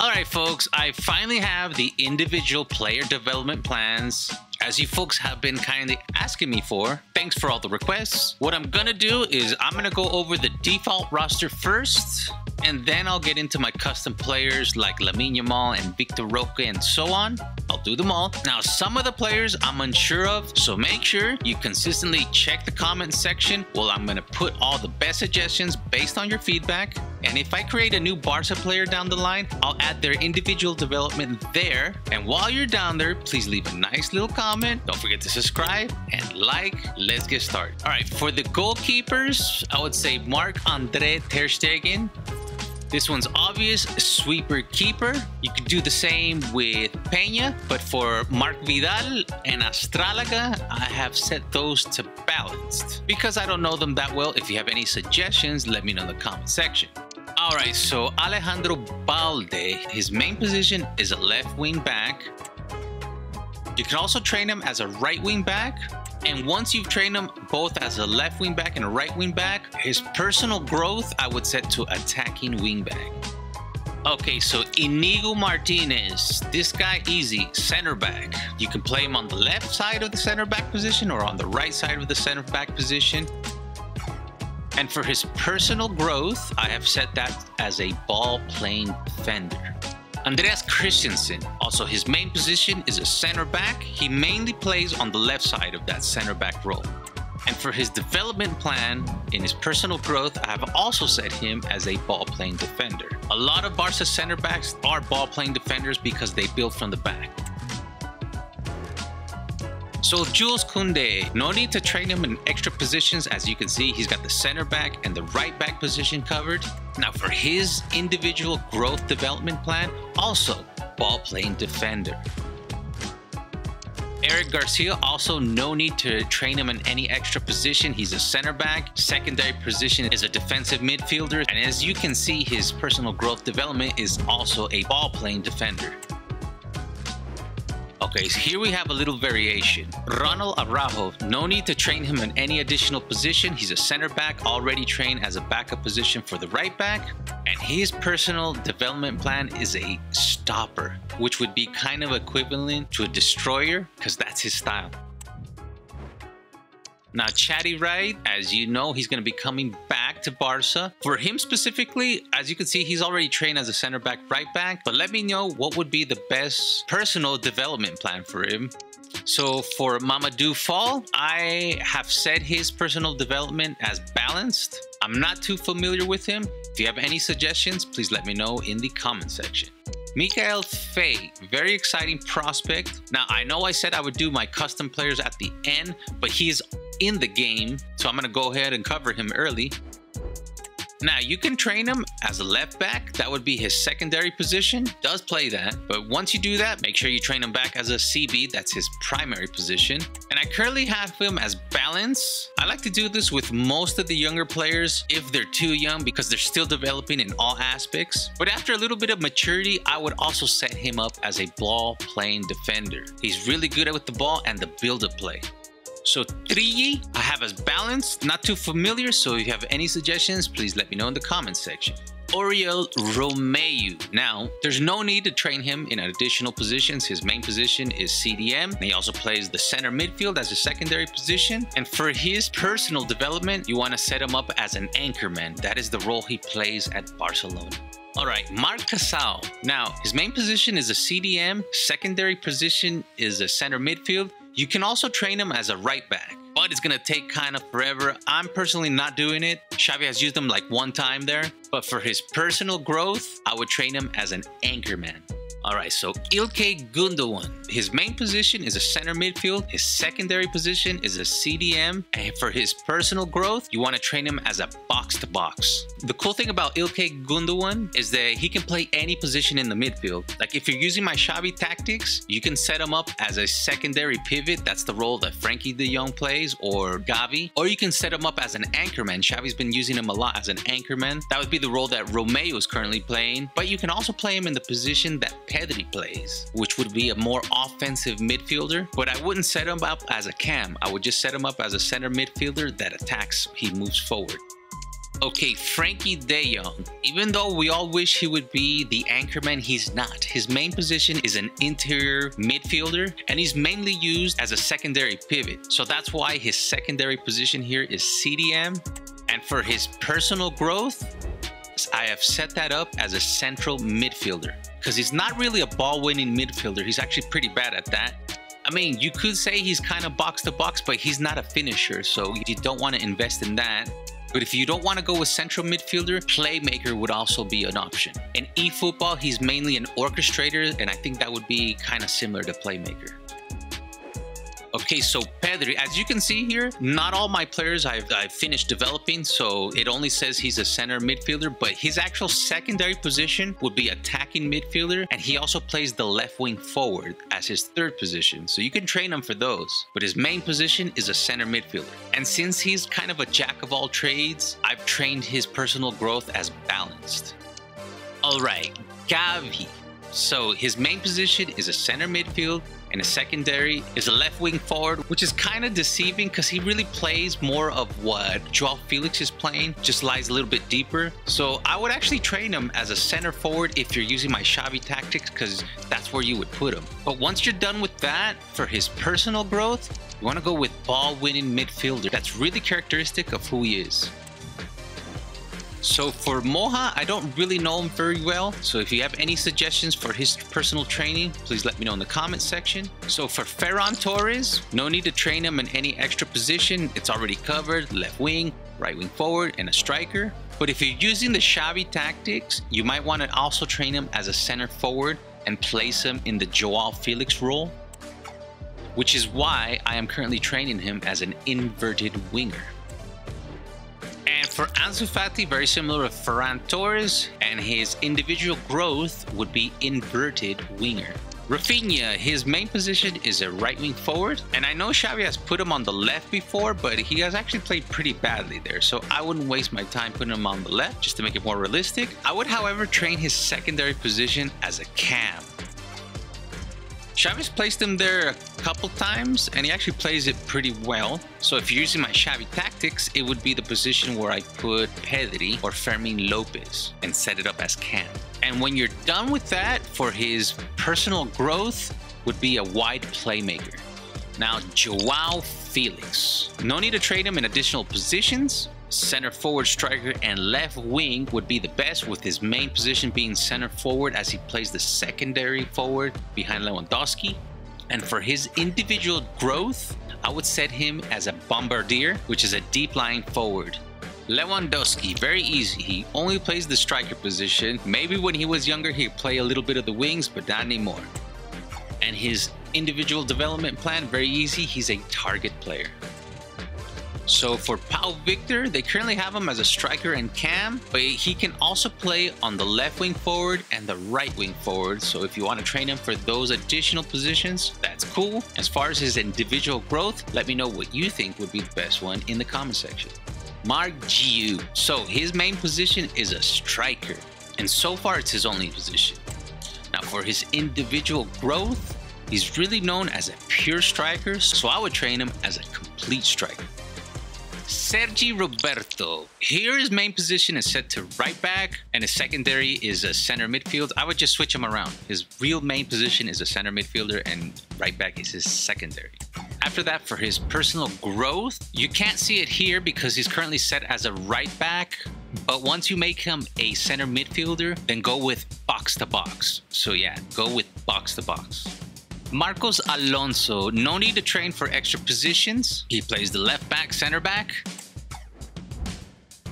Alright folks, I finally have the individual player development plans as you folks have been kindly asking me for. Thanks for all the requests. What I'm gonna do is I'm gonna go over the default roster first and then I'll get into my custom players like Lamine Yamal and Victor Roque and so on. I'll do them all. Now, some of the players I'm unsure of, so make sure you consistently check the comment section. Well, I'm gonna put all the best suggestions based on your feedback. And if I create a new Barca player down the line, I'll add their individual development there. And while you're down there, please leave a nice little comment. Don't forget to subscribe and like. Let's get started. All right, for the goalkeepers, I would say Marc-Andre Ter Stegen, this one's obvious, sweeper keeper. You could do the same with Peña, but for Mark Vidal and Astralaga, I have set those to balanced. Because I don't know them that well, if you have any suggestions, let me know in the comment section. Alright, so Alejandro Balde, his main position is a left wing back. You can also train him as a right wing back and once you've trained him both as a left wing back and a right wing back, his personal growth I would set to attacking wing back. Okay, so Inigo Martinez, this guy easy, center back. You can play him on the left side of the center back position or on the right side of the center back position. And for his personal growth, I have set that as a ball playing defender. Andreas Christensen, also his main position is a center back. He mainly plays on the left side of that center back role. And for his development plan in his personal growth, I have also set him as a ball playing defender. A lot of Barca center backs are ball playing defenders because they build from the back. So Jules Koundé, no need to train him in extra positions. As you can see, he's got the center back and the right back position covered. Now for his individual growth development plan, also ball playing defender. Eric Garcia, also no need to train him in any extra position. He's a center back. Secondary position is a defensive midfielder. And as you can see, his personal growth development is also a ball playing defender. Okay, so here we have a little variation. Ronald Araujo, no need to train him in any additional position. He's a center back, already trained as a backup position for the right back. And his personal development plan is a stopper, which would be kind of equivalent to a destroyer, because that's his style. Now, Chadi Riad, as you know, he's going to be coming back to Barca. For him specifically, as you can see, he's already trained as a center back, right back. But let me know what would be the best personal development plan for him. So for Mamadou Fall, I have set his personal development as balanced. I'm not too familiar with him. If you have any suggestions, please let me know in the comment section. Mikayil Faye, very exciting prospect. Now, I know I said I would do my custom players at the end, but he's in the game, so I'm going to go ahead and cover him early. Now, you can train him as a left back. That would be his secondary position. Does play that. But once you do that, make sure you train him back as a CB. That's his primary position. And I currently have him as balance. I like to do this with most of the younger players if they're too young because they're still developing in all aspects. But after a little bit of maturity, I would also set him up as a ball playing defender. He's really good at with the ball and the build-up play. So Trilli, I have as balanced, not too familiar, so if you have any suggestions, please let me know in the comments section. Oriol Romeu. Now, there's no need to train him in additional positions. His main position is CDM. He also plays the center midfield as a secondary position. And for his personal development, you want to set him up as an anchorman. That is the role he plays at Barcelona. All right, Marc Casadó. Now, his main position is a CDM, secondary position is a center midfield, you can also train him as a right back, but it's gonna take kind of forever. I'm personally not doing it. Xavi has used him like one time there, but for his personal growth, I would train him as an anchor man. All right, so Ilkay Gundogan. His main position is a center midfield. His secondary position is a CDM. And for his personal growth, you want to train him as a box to box. The cool thing about Ilkay Gundogan is that he can play any position in the midfield. Like if you're using my Xavi tactics, you can set him up as a secondary pivot. That's the role that Frenkie de Jong plays or Gavi. Or you can set him up as an anchorman. Xavi's been using him a lot as an anchorman. That would be the role that Romeu is currently playing. But you can also play him in the position that Pedri plays, which would be a more offensive midfielder. But I wouldn't set him up as a cam. I would just set him up as a center midfielder that attacks. He moves forward. Okay, Frenkie de Jong. Even though we all wish he would be the anchorman, he's not. His main position is an interior midfielder, and he's mainly used as a secondary pivot. So that's why his secondary position here is CDM. And for his personal growth, I have set that up as a central midfielder because he's not really a ball winning midfielder. He's actually pretty bad at that. I mean, you could say he's kind of box to box, but he's not a finisher, so you don't want to invest in that. But if you don't want to go with central midfielder, playmaker would also be an option. In eFootball, he's mainly an orchestrator, and I think that would be kind of similar to playmaker. Okay, so Pedri, as you can see here, not all my players I've, I've, finished developing, so it only says he's a center midfielder, but his actual secondary position would be attacking midfielder, and he also plays the left wing forward as his third position, so you can train him for those. But his main position is a center midfielder. And since he's kind of a jack of all trades, I've trained his personal growth as balanced. Alright, Gavi. So his main position is a center midfield, and a secondary is a left wing forward, which is kind of deceiving because he really plays more of what Joao Felix is playing, just lies a little bit deeper. So I would actually train him as a center forward if you're using my Xavi tactics because that's where you would put him. But once you're done with that, for his personal growth, you want to go with ball winning midfielder. That's really characteristic of who he is. So for Moha, I don't really know him very well. So if you have any suggestions for his personal training, please let me know in the comment section. So for Ferran Torres, no need to train him in any extra position. It's already covered, left wing, right wing forward, and a striker. But if you're using the Xavi tactics, you might want to also train him as a center forward and place him in the Joao Felix role, which is why I am currently training him as an inverted winger. For Ansu Fati, very similar to Ferran Torres, and his individual growth would be inverted winger. Rafinha, his main position is a right wing forward, and I know Xavi has put him on the left before, but he has actually played pretty badly there, so I wouldn't waste my time putting him on the left just to make it more realistic. I would, however, train his secondary position as a cam. Xavi's placed him there a couple times and he actually plays it pretty well. So if you're using my Xavi tactics, it would be the position where I put Pedri or Fermin Lopez and set it up as cam. And when you're done with that, for his personal growth, would be a wide playmaker. Now, Joao Felix. No need to trade him in additional positions center forward striker and left wing would be the best with his main position being center forward as he plays the secondary forward behind Lewandowski. And for his individual growth, I would set him as a bombardier, which is a deep lying forward. Lewandowski, very easy. He only plays the striker position. Maybe when he was younger, he'd play a little bit of the wings, but not anymore. And his individual development plan, very easy. He's a target player. So for Pau Victor, they currently have him as a striker and cam, but he can also play on the left wing forward and the right wing forward. So if you want to train him for those additional positions, that's cool. As far as his individual growth, let me know what you think would be the best one in the comment section. Marc Guiu. So his main position is a striker, and so far it's his only position. Now for his individual growth, he's really known as a pure striker, so I would train him as a complete striker. Sergi Roberto. Here his main position is set to right back and his secondary is a center midfield. I would just switch him around. His real main position is a center midfielder and right back is his secondary. After that, for his personal growth, you can't see it here because he's currently set as a right back. But once you make him a center midfielder, then go with box to box. So yeah, go with box to box. Marcos Alonso, no need to train for extra positions. He plays the left back, center back.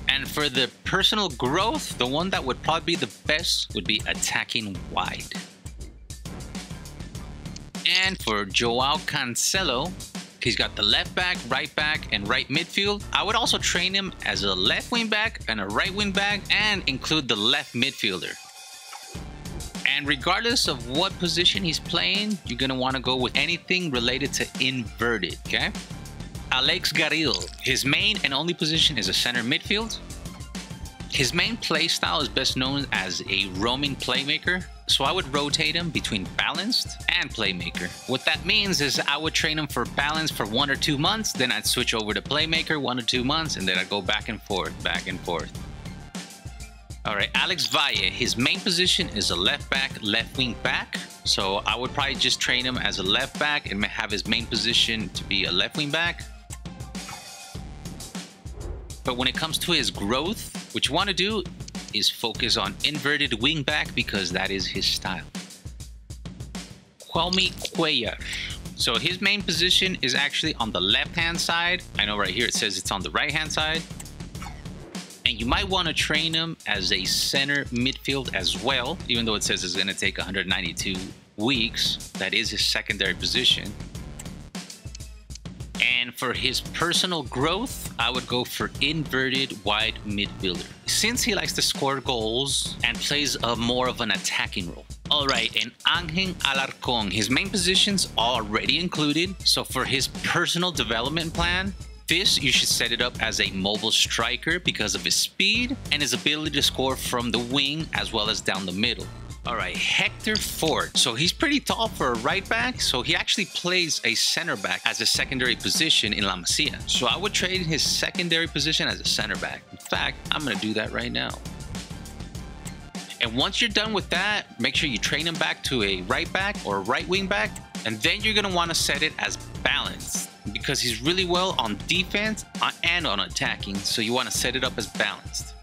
And for the personal growth, the one that would probably be the best would be attacking wide. And for Joao Cancelo, he's got the left back, right back, and right midfield. I would also train him as a left wing back and a right wing back and include the left midfielder. And regardless of what position he's playing, you're want to go with anything related to inverted, okay? Aleix Garrido, his main and only position is a center midfield. His main play style is best known as a roaming playmaker. So I would rotate him between balanced and playmaker. What that means is I would train him for balance for one or two months, then I'd switch over to playmaker one or two months, and then I'd go back and forth, back and forth. All right, Alex Valle, his main position is a left back, left wing back. So I would probably just train him as a left back and have his main position to be a left wing back. But when it comes to his growth, what you want to do is focus on inverted wing back because that is his style. Kwame Cuellar. So his main position is actually on the left-hand side. I know right here it says it's on the right-hand side. And you might want to train him as a center midfield as well, even though it says it's going to take 192 weeks. That is his secondary position. And for his personal growth, I would go for inverted wide midfielder. Since he likes to score goals and plays a more of an attacking role. All right, and Angel Alarcon, his main positions already included. So for his personal development plan, this, you should set it up as a mobile striker because of his speed and his ability to score from the wing as well as down the middle. All right, Hector Fort. So he's pretty tall for a right back. So he actually plays a center back as a secondary position in La Masia. So I would trade his secondary position as a center back. In fact, I'm going to do that right now. And once you're done with that, make sure you train him back to a right back or right wing back. And then you're going to want to set it as balanced because he's really well on defense uh, and on attacking. So you want to set it up as balanced.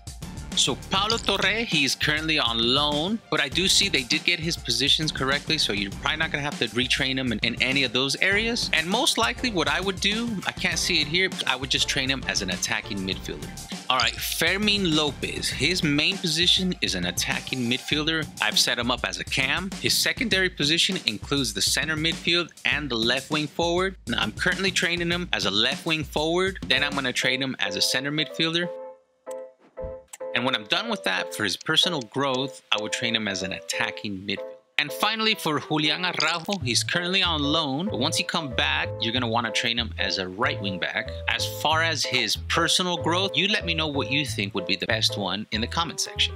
So Paulo Torre, he is currently on loan, but I do see they did get his positions correctly, so you're probably not going to have to retrain him in, in, any of those areas. And most likely what I would do, I can't see it here, I would just train him as an attacking midfielder. All right, Fermin Lopez. His main position is an attacking midfielder. I've set him up as a cam. His secondary position includes the center midfield and the left wing forward. Now, I'm currently training him as a left wing forward. Then I'm going to train him as a center midfielder. And when I'm done with that, for his personal growth, I would train him as an attacking midfield. And finally, for Julian Araujo, he's currently on loan, but once he comes back, you're going to want to train him as a right wing back. As far as his personal growth, you let me know what you think would be the best one in the comment section.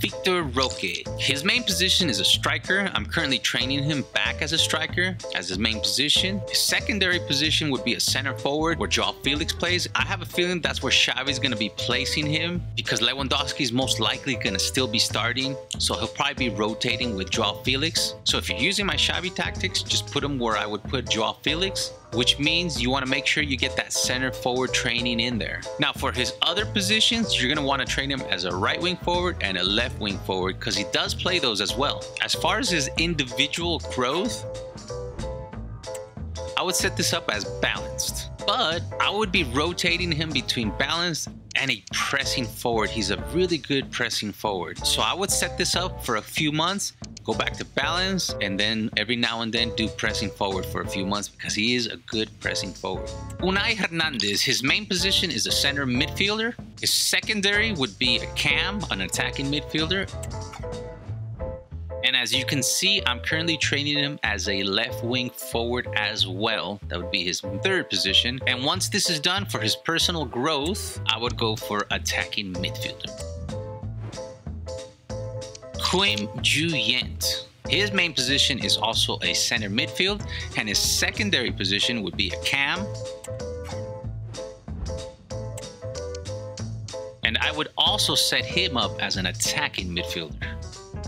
Victor Roque. His main position is a striker. I'm currently training him back as a striker as his main position. His secondary position would be a center forward where Joao Felix plays. I have a feeling that's where Xavi's going to be placing him because Lewandowski is most likely going to still be starting. So he'll probably be rotating with Joao Felix. So if you're using my Xavi tactics, just put him where I would put Joao Felix which means you want to make sure you get that center forward training in there. Now for his other positions, you're going to want to train him as a right wing forward and a left wing forward because he does play those as well. As far as his individual growth, I would set this up as balanced, but I would be rotating him between balanced and a pressing forward. He's a really good pressing forward. So I would set this up for a few months go back to balance, and then every now and then do pressing forward for a few months because he is a good pressing forward. Unai Hernandez, his main position is a center midfielder. His secondary would be a cam, an attacking midfielder. And as you can see, I'm currently training him as a left wing forward as well. That would be his third position. And once this is done for his personal growth, I would go for attacking midfielder. Quim Junyent. His main position is also a center midfield, and his secondary position would be a cam. And I would also set him up as an attacking midfielder.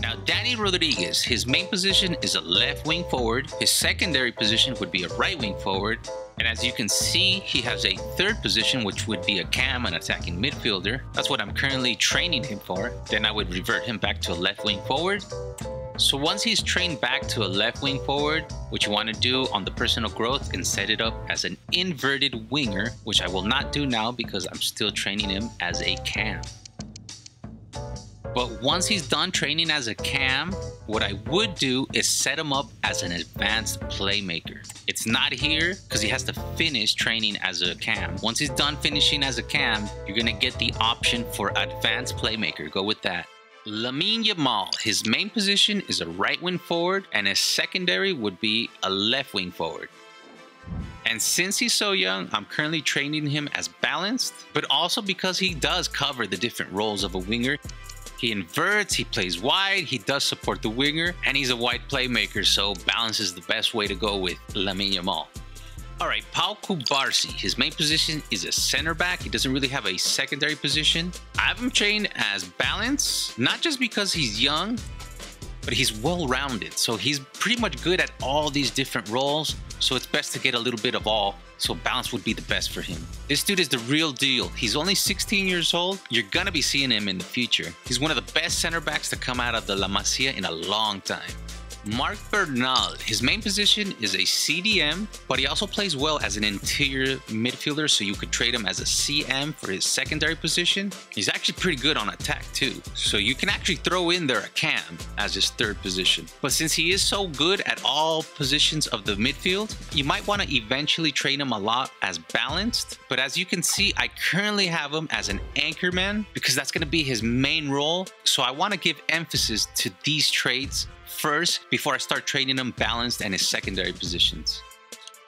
Now, Danny Rodriguez, his main position is a left wing forward. His secondary position would be a right wing forward. And as you can see, he has a third position, which would be a cam, an attacking midfielder. That's what I'm currently training him for. Then I would revert him back to a left wing forward. So once he's trained back to a left wing forward, what you want to do on the personal growth and set it up as an inverted winger, which I will not do now because I'm still training him as a cam. But once he's done training as a cam, what I would do is set him up as an advanced playmaker. It's not here because he has to finish training as a cam. Once he's done finishing as a cam, you're gonna get the option for advanced playmaker. Go with that. Lamine Yamal, his main position is a right wing forward and his secondary would be a left wing forward. And since he's so young, I'm currently training him as balanced, but also because he does cover the different roles of a winger He inverts, he plays wide, he does support the winger, and he's a wide playmaker, so balance is the best way to go with Lamine Yamal. All right, Pau Cubarsí. His main position is a center back. He doesn't really have a secondary position. I have him trained as balance, not just because he's young, but he's well-rounded. So he's pretty much good at all these different roles. So it's best to get a little bit of all. So balance would be the best for him. This dude is the real deal. He's only 16 years old. You're gonna be seeing him in the future. He's one of the best center backs to come out of the La Masia in a long time. Marc Bernal. His main position is a CDM, but he also plays well as an interior midfielder, so you could trade him as a CM for his secondary position. He's actually pretty good on attack too, so you can actually throw in there a cam as his third position. But since he is so good at all positions of the midfield, you might want to eventually train him a lot as balanced. But as you can see, I currently have him as an anchor man because that's going to be his main role. So I want to give emphasis to these traits first before I start training him balanced and his secondary positions.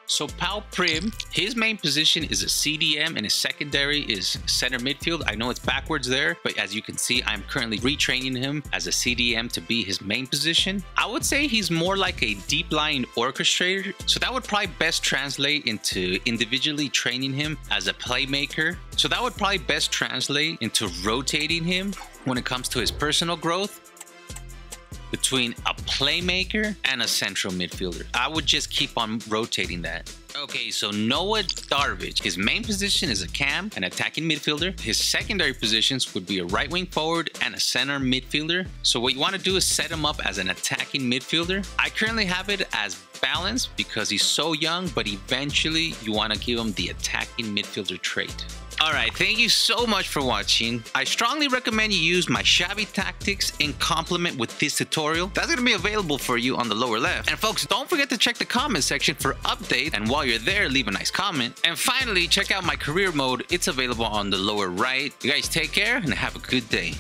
So Pau Prim, his main position is a CDM and his secondary is center midfield. I know it's backwards there, but as you can see, I'm currently retraining him as a CDM to be his main position. I would say he's more like a deep line orchestrator. So that would probably best translate into individually training him as a playmaker. So that would probably best translate into rotating him when it comes to his personal growth between a playmaker and a central midfielder. I would just keep on rotating that. Okay, so Noah Darvich, his main position is a cam, an attacking midfielder. His secondary positions would be a right wing forward and a center midfielder. So what you want to do is set him up as an attacking midfielder. I currently have it as balanced because he's so young, but eventually you want to give him the attacking midfielder trait. Alright, thank you so much for watching. I strongly recommend you use my Xavi tactics in complement with this tutorial. That's going to be available for you on the lower left. And folks, don't forget to check the comment section for updates. And while you're there, leave a nice comment. And finally, check out my career mode. It's available on the lower right. You guys take care and have a good day.